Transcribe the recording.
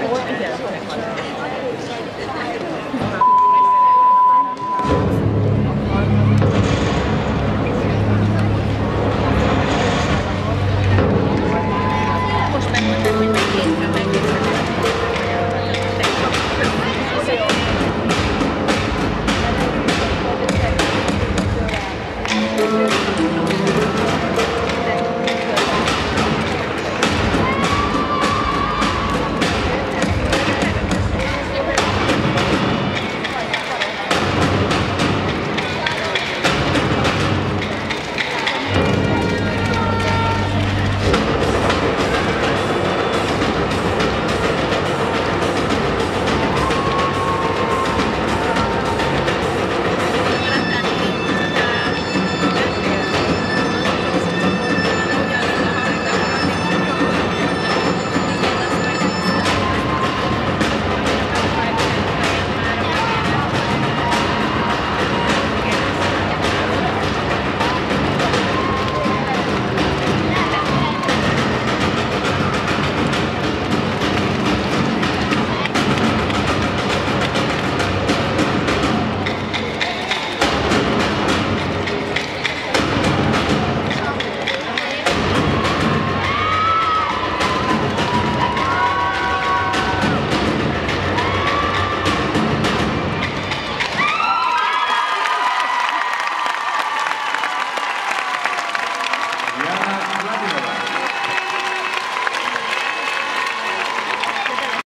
Yeah.